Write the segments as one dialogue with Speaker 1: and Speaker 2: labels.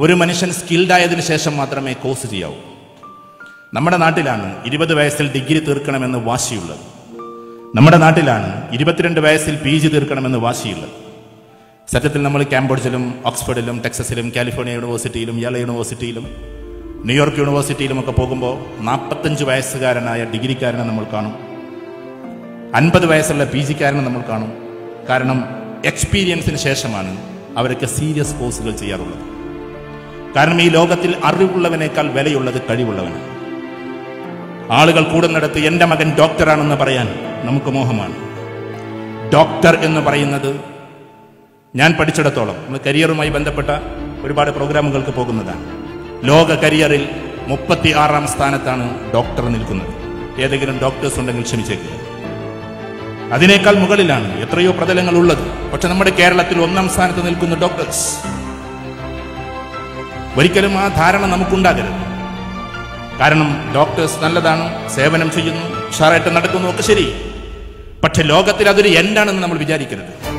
Speaker 1: ഒരു മനുഷ്യൻ സ്കിൽഡ് ആയതിനു ശേഷം മാത്രമേ കോഴ്സ് ചെയ്യാവൂ. നമ്മുടെ നാട്ടിലാണ് ഇരുപത് വയസ്സിൽ ഡിഗ്രി തീർക്കണമെന്ന് വാശിയുള്ളത്. നമ്മുടെ നാട്ടിലാണ് ഇരുപത്തിരണ്ട് വയസ്സിൽ പി ജി തീർക്കണമെന്ന് വാശിയുള്ളത്. സത്യത്തിൽ നമ്മൾ കാംബോഡ്ജിലും ഓക്സ്ഫോർഡിലും ടെക്സസിലും കാലിഫോർണിയ യൂണിവേഴ്സിറ്റിയിലും യാല യൂണിവേഴ്സിറ്റിയിലും ന്യൂയോർക്ക് യൂണിവേഴ്സിറ്റിയിലും ഒക്കെ പോകുമ്പോൾ നാൽപ്പത്തഞ്ച് വയസ്സുകാരനായ ഡിഗ്രിക്കാരനെ നമ്മൾ കാണും. അൻപത് വയസ്സുള്ള പി ജിക്കാരനെ നമ്മൾ കാണും. കാരണം എക്സ്പീരിയൻസിന് ശേഷമാണ് അവരൊക്കെ സീരിയസ് കോഴ്സുകൾ ചെയ്യാറുള്ളത്. കാരണം ഈ ലോകത്തിൽ അറിവുള്ളവനേക്കാൾ വിലയുള്ളത് കഴിവുള്ളവനാണ്. ആളുകൾ കൂടുന്നിടത്ത് എന്റെ മകൻ ഡോക്ടറാണെന്ന് പറയാൻ നമുക്ക് മോഹമാണ്. ഡോക്ടർ എന്ന് പറയുന്നത് ഞാൻ പഠിച്ചിടത്തോളം നമ്മൾ കരിയറുമായി ബന്ധപ്പെട്ട ഒരുപാട് പ്രോഗ്രാമുകൾക്ക് പോകുന്നതാണ്. ലോക കരിയറിൽ മുപ്പത്തി ആറാം സ്ഥാനത്താണ് ഡോക്ടർ നിൽക്കുന്നത്. ഏതെങ്കിലും ഡോക്ടേഴ്സ് ഉണ്ടെങ്കിൽ ക്ഷമിച്ചേക്കുക. അതിനേക്കാൾ മുകളിലാണ് എത്രയോ പ്രതലങ്ങൾ ഉള്ളത്. പക്ഷെ നമ്മുടെ കേരളത്തിൽ ഒന്നാം സ്ഥാനത്ത് നിൽക്കുന്ന ഡോക്ടേഴ്സ് ഒരിക്കലും ആ ധാരണ നമുക്കുണ്ടാകരുത്. കാരണം ഡോക്ടേഴ്സ് നല്ലതാണ് സേവനം ചെയ്യുന്നു ഉഷാറായിട്ട് നടക്കുന്നു ഒക്കെ ശരി. പക്ഷെ ലോകത്തിൽ അതൊരു എൻഡാണെന്ന് നമ്മൾ വിചാരിക്കരുത്.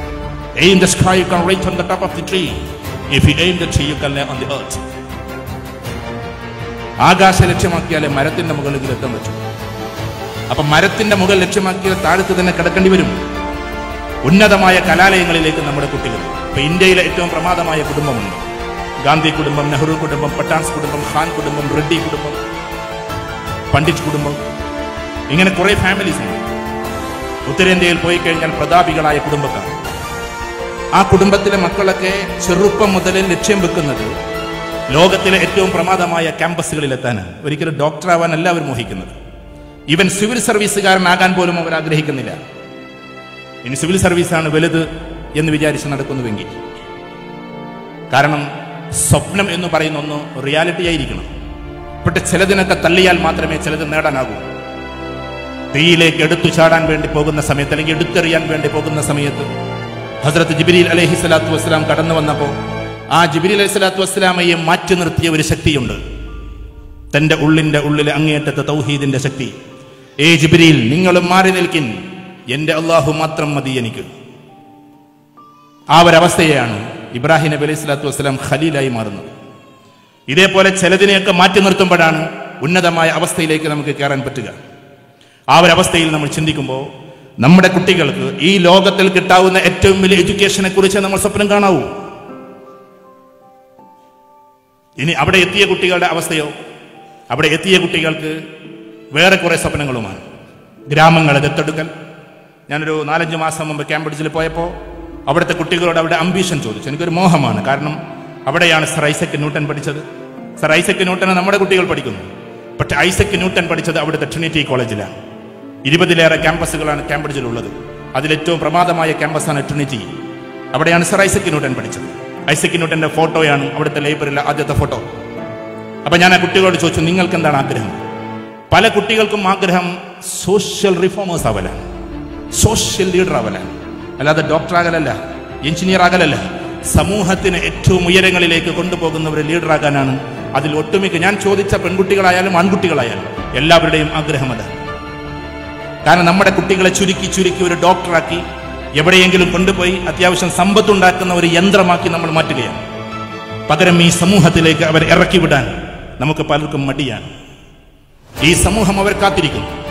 Speaker 1: Aim the sky, you can reach on the top of the tree. If you aim the tree, you can land on the earth. ആകാശ ലക്ഷ്യമാക്കിയാലേ മരത്തിന്റെ മുകളിൽ എത്താൻ പറ്റും. അപ്പൊ മരത്തിന്റെ മുകൾ ലക്ഷ്യമാക്കിയാൽ താഴത്ത് തന്നെ കിടക്കേണ്ടി വരും. ഉന്നതമായ കലാലയങ്ങളിലേക്ക് നമ്മുടെ കുട്ടികൾ. ഇപ്പൊ ഇന്ത്യയിലെ ഏറ്റവും പ്രമാദമായ കുടുംബമുണ്ട്. ഗാന്ധി കുടുംബം നെഹ്റു കുടുംബം പട്ടാൻസ് കുടുംബം ഖാൻ കുടുംബം റെഡ്ഡി കുടുംബം പണ്ഡിറ്റ് കുടുംബം. ഇങ്ങനെ കുറെ ഫാമിലീസ് ഉണ്ട്. ഉത്തരേന്ത്യയിൽ പോയി കഴിഞ്ഞാൽ പ്രതാപികളായ കുടുംബക്കാർ. ആ കുടുംബത്തിലെ മക്കളൊക്കെ ചെറുപ്പം മുതൽ ലക്ഷ്യം വെക്കുന്നത് ലോകത്തിലെ ഏറ്റവും പ്രമാദമായ ക്യാമ്പസുകളിൽ എത്താനാണ്. ഒരിക്കലും ഡോക്ടർ ഡോക്ടറാവാൻ അവർ മോഹിക്കുന്നത്. ഇവൻ സിവിൽ സർവീസുകാരനാകാൻ പോലും അവർ ആഗ്രഹിക്കുന്നില്ല. ഇനി സിവിൽ സർവീസാണ് വലുത് എന്ന് വിചാരിച്ച് നടക്കുന്നുവെങ്കിൽ. കാരണം സ്വപ്നം എന്ന് പറയുന്ന ഒന്ന് റിയാലിറ്റി ആയിരിക്കണം. പക്ഷെ ചിലതിനൊക്കെ തള്ളിയാൽ മാത്രമേ ചിലത് നേടാനാകൂ. തീയിലേക്ക് എടുത്തു ചാടാൻ വേണ്ടി പോകുന്ന സമയത്ത് അല്ലെങ്കിൽ എടുത്തെറിയാൻ വേണ്ടി പോകുന്ന സമയത്ത് ഹസ്രത്ത് ജിബിരിൽ അലഹി സ്വലാത്തു വസ്സലാം കടന്നു വന്നപ്പോൾ ആ ജിബിരി അലഹി സ്വലാത്തു വസ്സലാമയെ മാറ്റി നിർത്തിയ ഒരു ശക്തിയുണ്ട്. തന്റെ ഉള്ളിന്റെ ഉള്ളിലെ അങ്ങേയറ്റത്തെ തൗഹീദിന്റെ ശക്തി. ഏ ജിബിരിയിൽ നിങ്ങളും മാറി നിൽക്കിൻ. എന്റെ അള്ളാഹു മാത്രം മതി എനിക്ക്. ആ ഒരവസ്ഥയെയാണ് ഇബ്രാഹിം നബി അലൈഹി സ്വലാത്തു വസ്സലാം ഖലീലായി മാറുന്നത് ഇതേപോലെ ചിലതിനെയൊക്കെ മാറ്റി നിർത്തുമ്പോഴാണ് ഉന്നതമായ അവസ്ഥയിലേക്ക് നമുക്ക് കയറാൻ പറ്റുക. ആ അവസ്ഥയിൽ നമ്മൾ ചിന്തിക്കുമ്പോൾ നമ്മുടെ കുട്ടികൾക്ക് ഈ ലോകത്തിൽ കിട്ടാവുന്ന ഏറ്റവും വലിയ എഡ്യൂക്കേഷനെ കുറിച്ച് നമ്മൾ സ്വപ്നം കാണാവൂ. ഇനി അവിടെ എത്തിയ കുട്ടികളുടെ അവസ്ഥയോ? അവിടെ എത്തിയ കുട്ടികൾക്ക് വേറെ കുറെ സ്വപ്നങ്ങളുമാണ്. ഗ്രാമങ്ങളെ ദത്തെടുക്കൽ. ഞാനൊരു നാലഞ്ച് മാസം മുമ്പ് കാംബ്രിഡ്ജിൽ പോയപ്പോൾ അവിടുത്തെ കുട്ടികളോട് അവിടെ അംബീഷൻ ചോദിച്ചു. എനിക്കൊരു മോഹമാണ്. കാരണം അവിടെയാണ് സർ ഐസക് ന്യൂട്ടൻ പഠിച്ചത്. സർ ഐസക് ന്യൂട്ടനെ നമ്മുടെ കുട്ടികൾ പഠിക്കുന്നു. പക്ഷെ ഐസക് ന്യൂട്ടൻ പഠിച്ചത് അവിടുത്തെ ട്രിനിറ്റി കോളേജിലാണ്. ഇരുപതിലേറെ ക്യാമ്പസുകളാണ് കാംബ്രിഡ്ജിലുള്ളത്. അതിലേറ്റവും പ്രമാദമായ ക്യാമ്പസാണ് ട്രിനിറ്റി. അവിടെയാണ് സർ ഐസക് ന്യൂട്ടൻ പഠിച്ചത്. ഐസക് ന്യൂട്ടന്റെ ഫോട്ടോയാണ് അവിടുത്തെ ലൈബ്രറിയിലെ ആദ്യത്തെ ഫോട്ടോ. അപ്പൊ ഞാൻ ആ കുട്ടികളോട് ചോദിച്ചു നിങ്ങൾക്ക് എന്താണ് ആഗ്രഹം? പല കുട്ടികൾക്കും ആഗ്രഹം സോഷ്യൽ റിഫോമേഴ്സ് ആവലാണ്. സോഷ്യൽ ലീഡർ ആവലാണ്. അല്ലാതെ ഡോക്ടർ ആകലല്ല എഞ്ചിനീയർ ആകലല്ല. സമൂഹത്തിന് ഏറ്റവും ഉയരങ്ങളിലേക്ക് കൊണ്ടുപോകുന്ന ഒരു ലീഡർ ആകാനാണ് അതിൽ ഒട്ടുമിക്ക ഞാൻ ചോദിച്ച പെൺകുട്ടികളായാലും ആൺകുട്ടികളായാലും എല്ലാവരുടെയും ആഗ്രഹം അത്. കാരണം നമ്മുടെ കുട്ടികളെ ചുരുക്കി ചുരുക്കി ഒരു ഡോക്ടറാക്കി എവിടെയെങ്കിലും കൊണ്ടുപോയി അത്യാവശ്യം സമ്പത്തുണ്ടാക്കുന്ന ഒരു യന്ത്രമാക്കി നമ്മൾ മാറ്റുകയാണ്. പകരം ഈ സമൂഹത്തിലേക്ക് അവർ ഇറക്കി വിടാൻ നമുക്ക് പലർക്കും മടിയാണ്. ഈ സമൂഹം അവർ കാത്തിരിക്കുന്നു.